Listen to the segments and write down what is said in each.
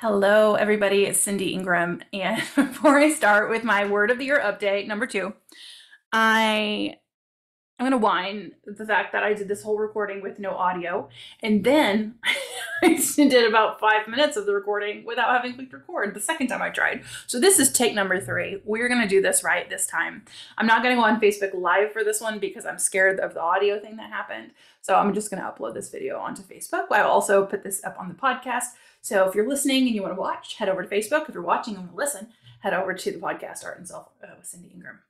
Hello, everybody. It's Cindy Ingram. And before I start with my word of the year update, number two, I I'm gonna whine the fact that I did this whole recording with no audio, and then I did about five minutes of the recording without having clicked record the second time I tried. So this is take number three. We're gonna do this right this time. I'm not gonna go on Facebook Live for this one because I'm scared of the audio thing that happened. So I'm just gonna upload this video onto Facebook. I'll also put this up on the podcast. So if you're listening and you want to watch, head over to Facebook. If you're watching and want to listen, head over to the podcast Art and Self uh, with Cindy Ingram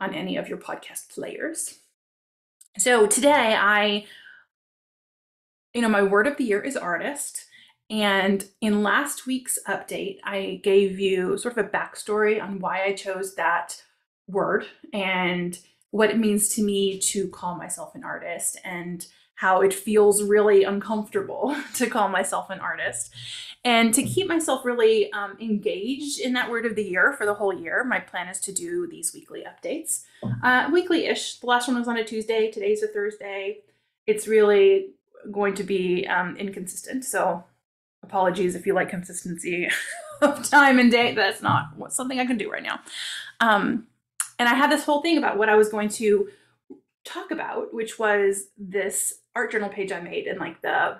on any of your podcast players. So today I, you know, my word of the year is artist. And in last week's update, I gave you sort of a backstory on why I chose that word and what it means to me to call myself an artist and how it feels really uncomfortable to call myself an artist. And to keep myself really um, engaged in that word of the year for the whole year, my plan is to do these weekly updates, uh, weekly ish. The last one was on a Tuesday, today's a Thursday. It's really going to be um, inconsistent. So, apologies if you like consistency of time and date. That's not something I can do right now. Um, and I had this whole thing about what I was going to talk about, which was this art journal page I made and like the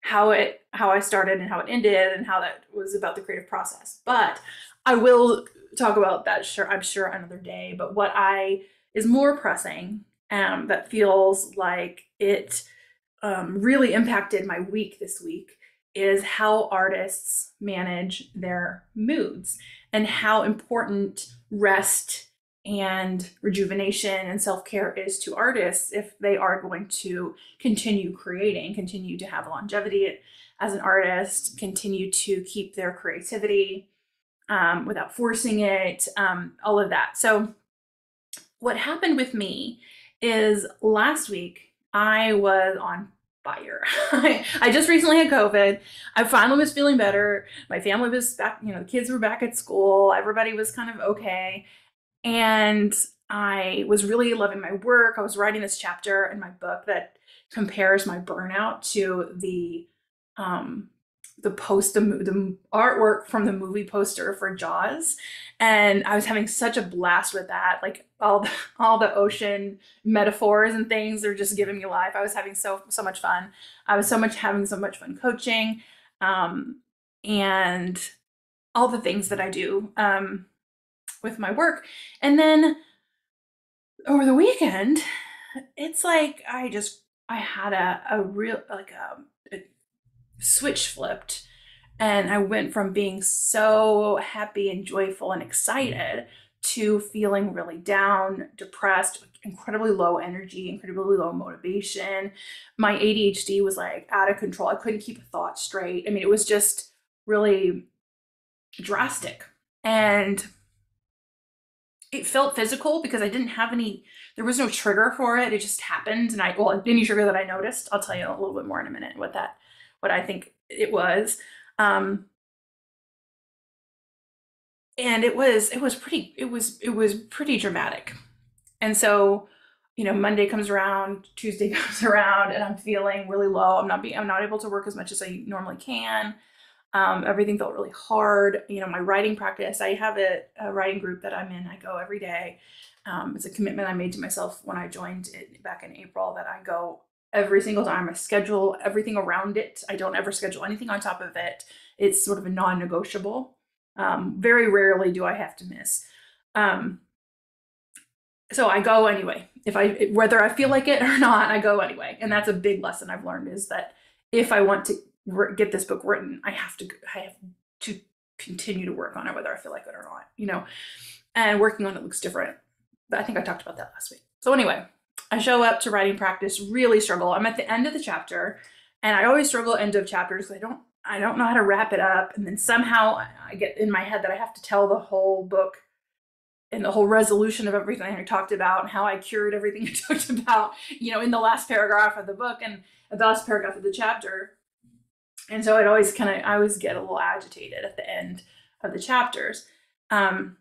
how it how I started and how it ended and how that was about the creative process. But I will talk about that sure I'm sure another day. But what I is more pressing um, that feels like it um, really impacted my week this week is how artists manage their moods and how important rest and rejuvenation and self care is to artists if they are going to continue creating, continue to have longevity as an artist, continue to keep their creativity um, without forcing it, um, all of that. So, what happened with me is last week I was on fire. I just recently had COVID. I finally was feeling better. My family was back, you know, the kids were back at school. Everybody was kind of okay. And I was really loving my work. I was writing this chapter in my book that compares my burnout to the um, the post the, the artwork from the movie poster for Jaws, and I was having such a blast with that. Like all the, all the ocean metaphors and things are just giving me life. I was having so so much fun. I was so much having so much fun coaching, um, and all the things that I do. Um, with my work. And then over the weekend, it's like I just I had a a real like a, a switch flipped and I went from being so happy and joyful and excited to feeling really down, depressed, incredibly low energy, incredibly low motivation. My ADHD was like out of control. I couldn't keep a thought straight. I mean, it was just really drastic. And it felt physical because I didn't have any, there was no trigger for it. It just happened. And I, well, any trigger that I noticed, I'll tell you a little bit more in a minute what that, what I think it was. Um, and it was, it was pretty, it was, it was pretty dramatic. And so, you know, Monday comes around, Tuesday comes around, and I'm feeling really low. I'm not being, I'm not able to work as much as I normally can. Um, everything felt really hard. You know, my writing practice, I have a, a writing group that I'm in. I go every day. Um, it's a commitment I made to myself when I joined it back in April that I go every single time. I schedule everything around it. I don't ever schedule anything on top of it. It's sort of a non negotiable. Um, very rarely do I have to miss. Um, so I go anyway. If I whether I feel like it or not, I go anyway. And that's a big lesson I've learned is that if I want to get this book written, I have to I have to continue to work on it whether I feel like it or not, you know. And working on it looks different. But I think I talked about that last week. So anyway, I show up to writing practice, really struggle. I'm at the end of the chapter, and I always struggle end of chapters I don't I don't know how to wrap it up. And then somehow I get in my head that I have to tell the whole book and the whole resolution of everything I talked about and how I cured everything I talked about, you know, in the last paragraph of the book and the last paragraph of the chapter. And so it always kind of, I always get a little agitated at the end of the chapters. Um,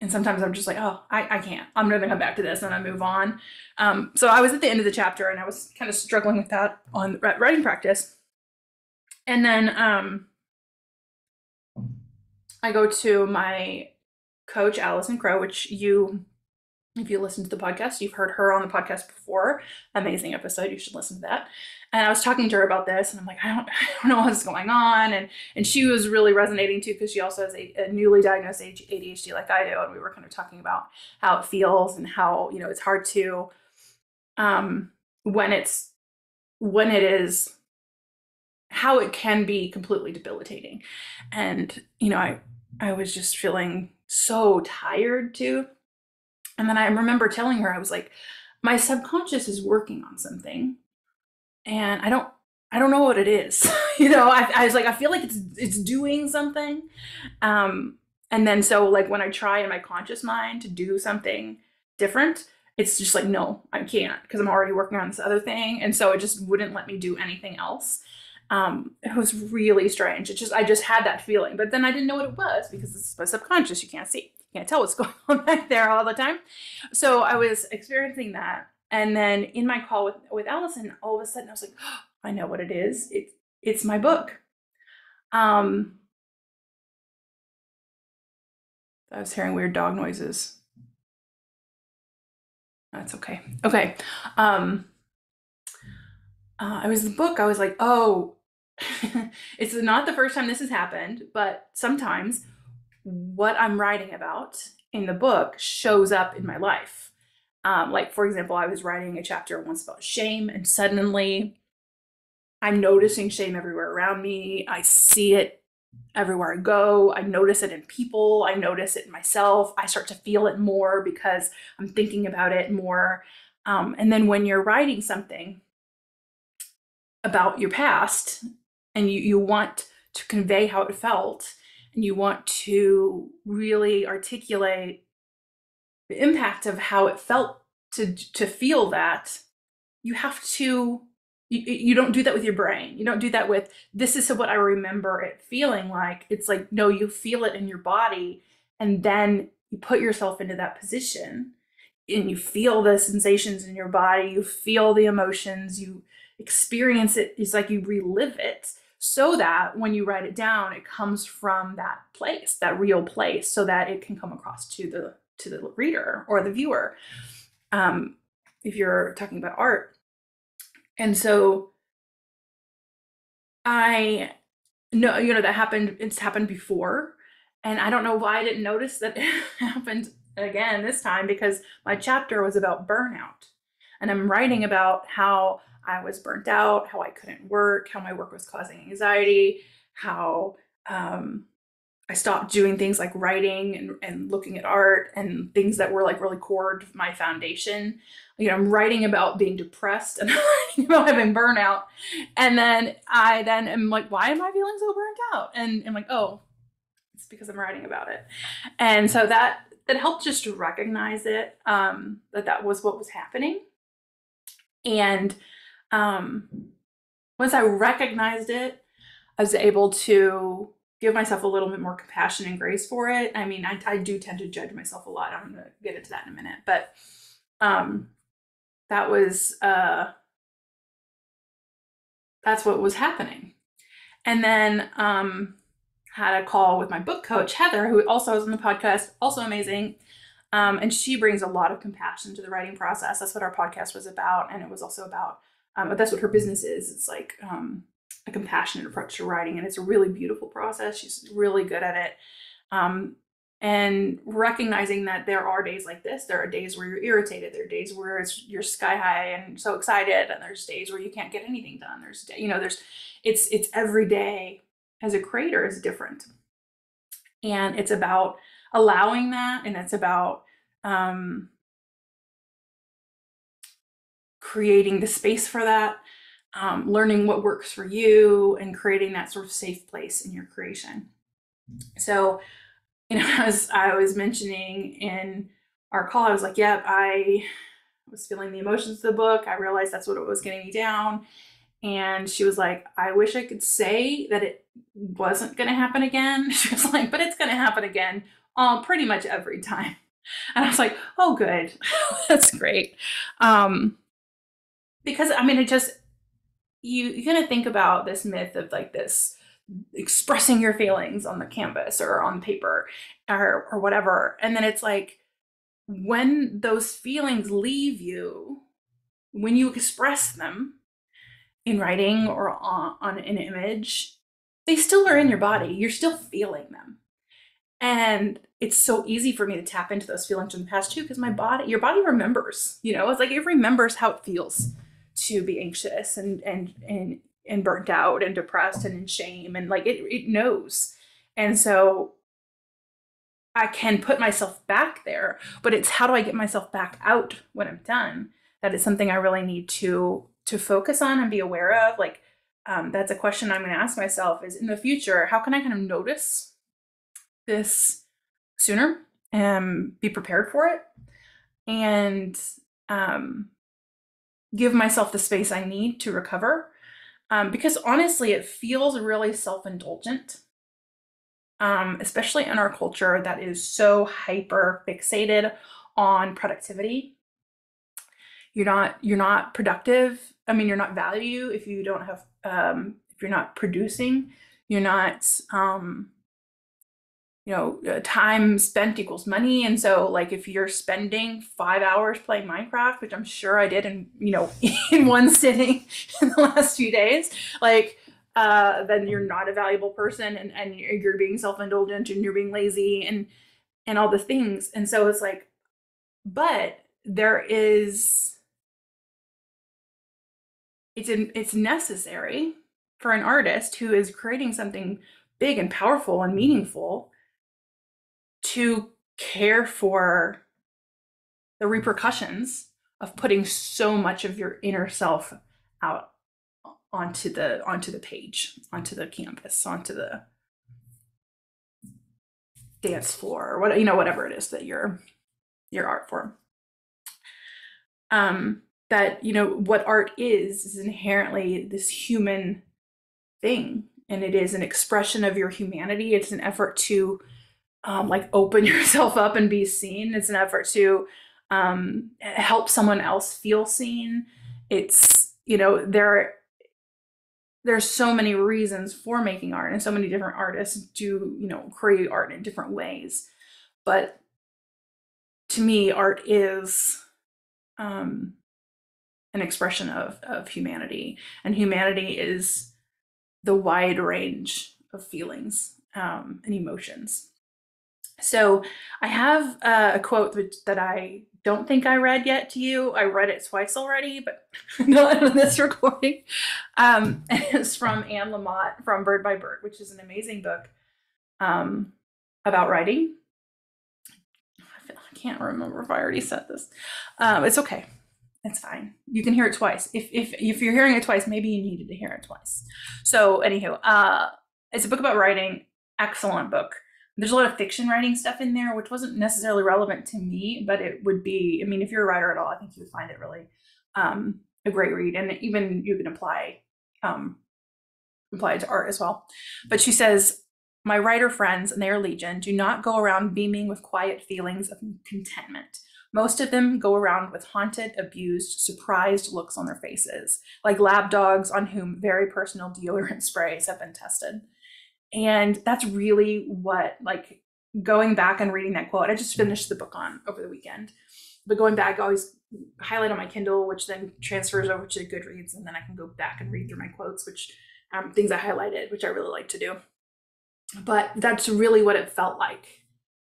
and sometimes I'm just like, oh, I, I can't. I'm going to come back to this and I move on. Um, so I was at the end of the chapter and I was kind of struggling with that on writing practice. And then um, I go to my coach, Allison Crow, which you, if you listen to the podcast, you've heard her on the podcast before. Amazing episode. You should listen to that. And I was talking to her about this, and I'm like, I don't, I don't know what's going on. And and she was really resonating too because she also has a, a newly diagnosed ADHD like I do, and we were kind of talking about how it feels and how you know it's hard to, um, when it's when it is how it can be completely debilitating. And, you know, I I was just feeling so tired too. And then I remember telling her, I was like, my subconscious is working on something. And I don't I don't know what it is. you know, I, I was like, I feel like it's it's doing something. Um, and then so like when I try in my conscious mind to do something different, it's just like, no, I can't because I'm already working on this other thing. And so it just wouldn't let me do anything else um, it was really strange. It just I just had that feeling, but then I didn't know what it was because it's my subconscious. You can't see, can't tell what's going on back there all the time. So I was experiencing that, and then in my call with with Allison, all of a sudden I was like, oh, I know what it is. It it's my book. Um, I was hearing weird dog noises. That's okay. Okay. Um, uh, I was the book. I was like, oh, it's not the first time this has happened, but sometimes what I'm writing about in the book shows up in my life. Um, like, for example, I was writing a chapter once about shame, and suddenly I'm noticing shame everywhere around me. I see it everywhere I go. I notice it in people. I notice it in myself. I start to feel it more because I'm thinking about it more. Um, and then when you're writing something about your past and you, you want to convey how it felt and you want to really articulate the impact of how it felt to to feel that you have to you, you don't do that with your brain. You don't do that with this is what i remember it feeling like. It's like no you feel it in your body and then you put yourself into that position and you feel the sensations in your body you feel the emotions you experience it it's like you relive it so that when you write it down it comes from that place that real place so that it can come across to the to the reader or the viewer. Um, if you're talking about art. And so i know you know that happened it's happened before and i don't know why i didn't notice that it happened again this time because my chapter was about burnout. And i'm writing about how I was burnt out, how I couldn't work, how my work was causing anxiety, how um, I stopped doing things like writing and, and looking at art and things that were like really core to my foundation. You know, I'm writing about being depressed and writing about having burnout. And then I then am like, why am I feeling so burnt out? And I'm like, oh, it's because I'm writing about it. And so that that helped just to recognize it, um, that that was what was happening. And um, once I recognized it, I was able to give myself a little bit more compassion and grace for it. I mean, I, I do tend to judge myself a lot. I'm going to get into that in a minute, but um, that was uh, that's what was happening. And then um, had a call with my book coach Heather, who also is on the podcast, also amazing. Um, and she brings a lot of compassion to the writing process. That's what our podcast was about, and it was also about um, but that's what her business is. It's like um, a compassionate approach to writing, and it's a really beautiful process. She's really good at it. Um, and recognizing that there are days like this, there are days where you're irritated. There are days where it's, you're sky high and so excited, and there's days where you can't get anything done. There's you know there's it's it's every day as a creator is different, and it's about allowing that, and it's about um, creating the space for that, um, learning what works for you, and creating that sort of safe place in your creation. So, you know, as I was mentioning in our call, I was like, yep, I was feeling the emotions of the book. I realized that's what it was getting me down. And she was like, I wish I could say that it wasn't going to happen again. She was like, but it's going to happen again uh, pretty much every time. And I was like, oh, good. That's great. Um, because I mean, it just you you kind of think about this myth of like this expressing your feelings on the canvas or on paper or, or whatever. And then it's like when those feelings leave you, when you express them in writing or on, on an image, they still are in your body. You're still feeling them. And it's so easy for me to tap into those feelings from the past too, because my body, your body remembers, you know, it's like it remembers how it feels to be anxious and and and and burnt out and depressed and in shame and like it it knows. And so I can put myself back there, but it's how do I get myself back out when I'm done? That is something I really need to to focus on and be aware of. Like um, that's a question I'm going to ask myself: is in the future, how can I kind of notice this sooner and be prepared for it, and um, give myself the space I need to recover? Um, because honestly, it feels really self indulgent um, especially in our culture that is so hyper fixated on productivity. You're not you're not productive. I mean, you're not value if you don't have um, if you're not producing. You're not um, you know uh, time spent equals money. And so like if you're spending five hours playing minecraft which i'm sure i did in you know in one sitting in the last few days like uh, then you're not a valuable person and, and you're being self-indulgent and you're being lazy and and all the things. And so it's like but there is it's in, it's necessary for an artist who is creating something big and powerful and meaningful to care for the repercussions of putting so much of your inner self out onto the onto the page, onto the canvas, onto the dance floor or what you know whatever it is that your your art form. Um, that you know what art is is inherently this human thing and it is an expression of your humanity it's an effort to um, like open yourself up and be seen. It's an effort to um, help someone else feel seen. It's you know there there's so many reasons for making art and so many different artists do you know create art in different ways. But to me art is um, an expression of of humanity and humanity is the wide range of feelings um, and emotions so i have uh, a quote that i don't think I read yet to you. I read it twice already, but not on this recording. Um, it's from Anne Lamott from Bird by Bird, which is an amazing book um, about writing. I can't remember if I already said this. Um, it's okay. It's fine. You can hear it twice. If, if, if you're hearing it twice, maybe you needed to hear it twice. So, anywho, uh, it's a book about writing. Excellent book there's a lot of fiction writing stuff in there, which wasn't necessarily relevant to me, but it would be. I mean, if you're a writer at all, I think you would find it really um, a great read, and even you can apply um, apply it to art as well. But she says, "My writer friends, and they are legion, do not go around beaming with quiet feelings of contentment." Most of them go around with haunted, abused, surprised looks on their faces, like lab dogs on whom very personal deodorant sprays have been tested. And that's really what, like, going back and reading that quote, I just finished the book on over the weekend. But going back, I always highlight on my Kindle, which then transfers over to Goodreads, and then I can go back and read through my quotes, which um, things I highlighted, which I really like to do. But that's really what it felt like.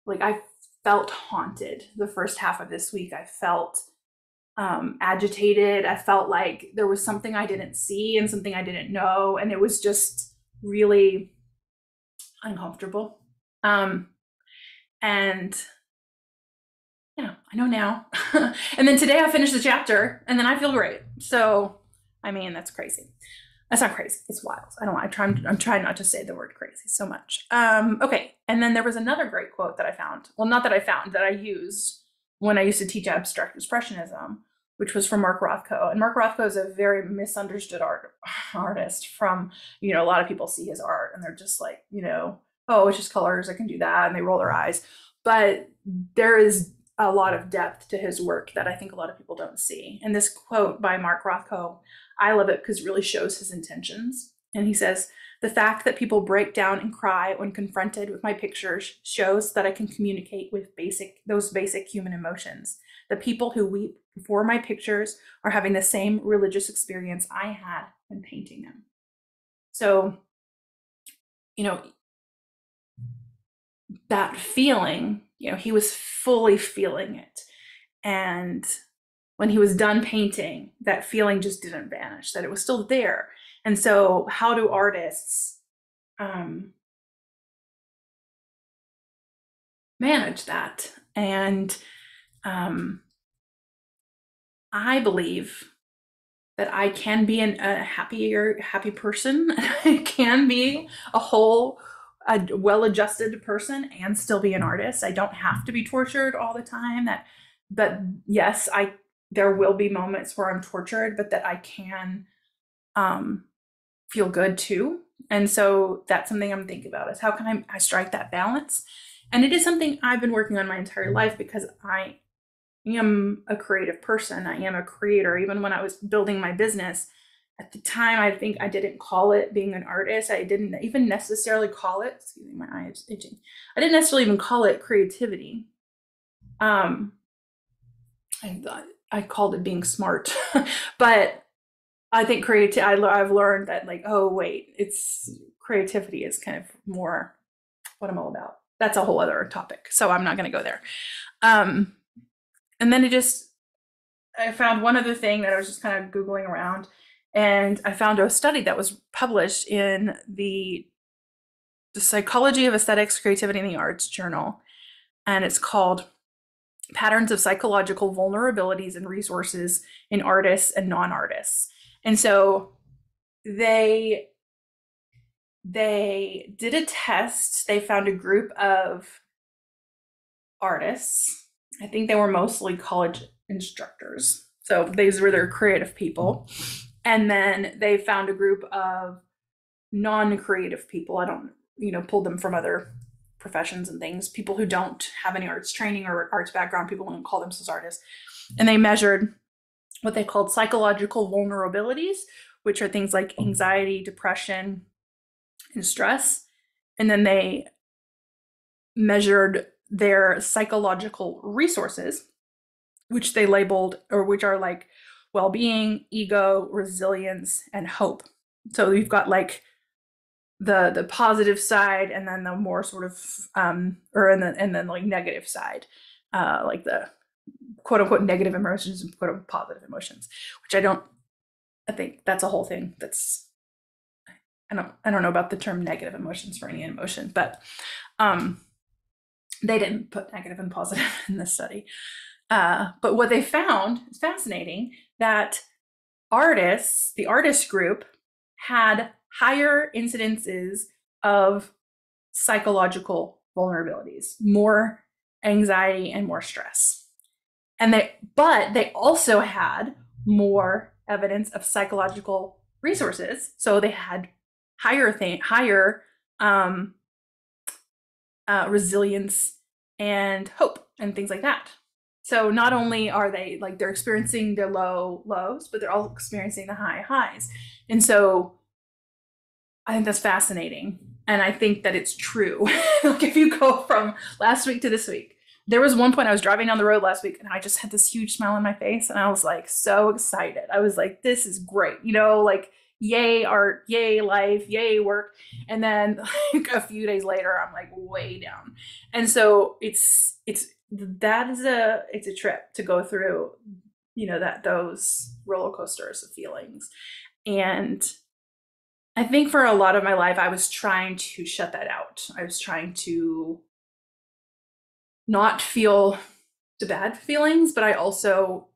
Like I felt haunted the first half of this week. I felt um, agitated. I felt like there was something I didn't see and something I didn't know, and it was just really uncomfortable. Um, and yeah, I know now. and then today I finished the chapter and then I feel great. So, I mean, that's crazy. That's not crazy. It's wild. I don't. I try. I'm, I'm trying not to say the word crazy so much. Um, okay. And then there was another great quote that I found. Well, not that I found that I used when I used to teach abstract expressionism, which was from Mark Rothko. And Mark Rothko is a very misunderstood art artist. From you know, a lot of people see his art and they're just like, you know, oh, it's just colors. I can do that, and they roll their eyes. But there is a lot of depth to his work that I think a lot of people don't see. And this quote by Mark Rothko, I love it because it really shows his intentions. And he says, the fact that people break down and cry when confronted with my pictures shows that I can communicate with basic those basic human emotions. The people who weep before my pictures are having the same religious experience I had when painting them. So, you know, that feeling, you know, he was fully feeling it. And when he was done painting, that feeling just didn't vanish, that it was still there. And so, how do artists um, manage that? And um, I believe that I can be an, a happier, happy person. I can be a whole, a well-adjusted person and still be an artist. I don't have to be tortured all the time. That, but yes, I there will be moments where I'm tortured, but that I can um, feel good too. And so that's something I'm thinking about is how can I, I strike that balance? And it is something I've been working on my entire life because I am a creative person. I am a creator. Even when I was building my business, at the time, I think I didn't call it being an artist. I didn't even necessarily call it, excuse me, my eye is itching. I didn't necessarily even call it creativity. Um, I thought I called it being smart, but I think creative. I, I've learned that like, oh wait, it's creativity is kind of more what I'm all about. That's a whole other topic, so I'm not going to go there. Um, and then it just, I found one other thing that I was just kind of googling around, and I found a study that was published in the the Psychology of Aesthetics, Creativity, and the Arts journal, and it's called patterns of psychological vulnerabilities and resources in artists and non-artists. And so they they did a test. They found a group of artists. I think they were mostly college instructors. So these were their creative people. And then they found a group of non-creative people. I don't, you know, pulled them from other professions and things, people who don't have any arts training or arts background, people don't call themselves artists. And they measured what they called psychological vulnerabilities, which are things like anxiety, depression, and stress. And then they measured their psychological resources, which they labeled or which are like well being, ego, resilience, and hope. So you've got like the the positive side and then the more sort of um or and then and then like negative side uh like the quote unquote negative emotions and quote unquote positive emotions which i don't i think that's a whole thing that's i don't i don't know about the term negative emotions for any emotion but um they didn't put negative and positive in this study uh but what they found is fascinating that artists the artist group had higher incidences of psychological vulnerabilities, more anxiety and more stress. And they but they also had more evidence of psychological resources. So they had higher thing higher um, uh, resilience and hope and things like that. So not only are they like they're experiencing the low lows, but they're all experiencing the high highs. And so I think that's fascinating. And I think that it's true. like if you go from last week to this week, there was one point I was driving down the road last week and I just had this huge smile on my face and I was like so excited. I was like, this is great. You know, like yay art, yay life, yay work. And then like a few days later, I'm like way down. And so it's it's that is a it's a trip to go through, you know, that those roller coasters of feelings. And I think for a lot of my life, I was trying to shut that out. I was trying to not feel the bad feelings, but I also,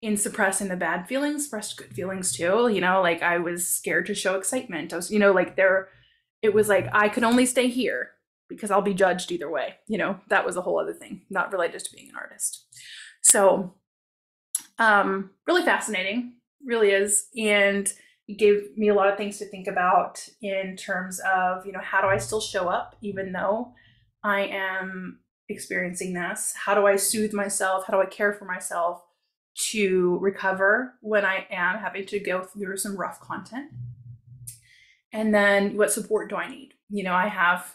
in suppressing the bad feelings, suppressed good feelings too. You know, like I was scared to show excitement. I was, you know, like there, it was like I could only stay here because I'll be judged either way. You know, that was a whole other thing, not related to being an artist. So, um, really fascinating, really is. And it gave me a lot of things to think about in terms of you know how do i still show up even though i am experiencing this how do i soothe myself how do i care for myself to recover when i am having to go through some rough content and then what support do I need? You know, I have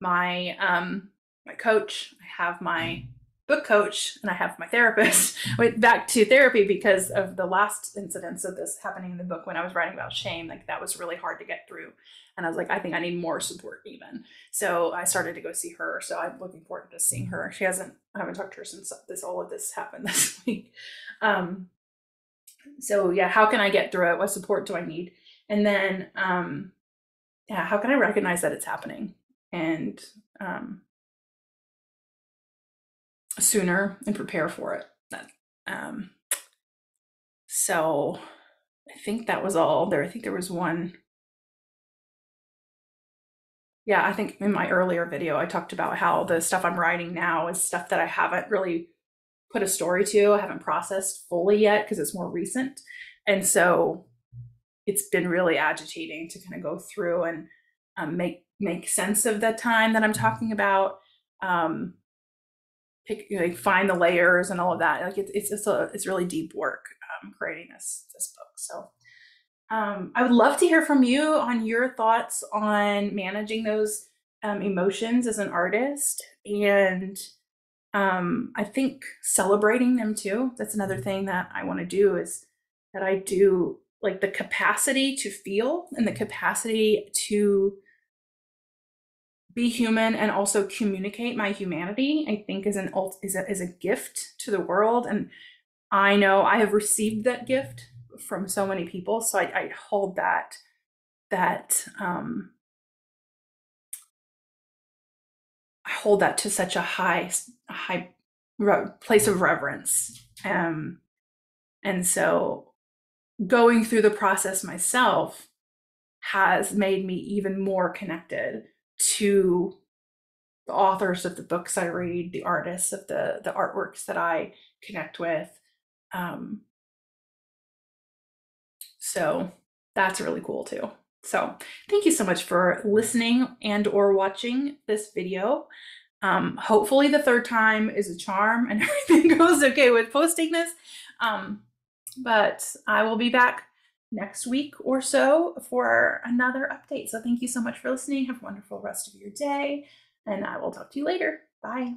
my um my coach, I have my book coach, and I have my therapist. Went back to therapy because of the last incidents of this happening in the book when I was writing about shame. Like that was really hard to get through. And I was like, I think I need more support even. So I started to go see her. So I'm looking forward to seeing her. She hasn't I haven't talked to her since this all of this happened this week. Um so yeah, how can I get through it? What support do I need? And then um yeah, how can I recognize that it's happening and um sooner and prepare for it. That um so I think that was all there. I think there was one yeah, I think in my earlier video, I talked about how the stuff I'm writing now is stuff that I haven't really put a story to, I haven't processed fully yet because it's more recent. And so it's been really agitating to kind of go through and um, make make sense of the time that I'm talking about. Um, pick, you know, find the layers and all of that. Like it's it's it's, a, it's really deep work um, creating this this book. So um, I would love to hear from you on your thoughts on managing those um, emotions as an artist. And um, I think celebrating them too. That's another thing that I want to do is that I do like the capacity to feel and the capacity to be human and also communicate my humanity i think is an is a, is a gift to the world and i know i have received that gift from so many people. So I, I hold that that um, I hold that to such a high high place of reverence. Um, and so going through the process myself has made me even more connected to the authors of the books I read, the artists of the the artworks that I connect with, um, so that's really cool too. So thank you so much for listening and or watching this video. Um, hopefully the third time is a charm and everything goes okay with posting this. Um, but I will be back next week or so for another update. So thank you so much for listening. Have a wonderful rest of your day and I will talk to you later. Bye.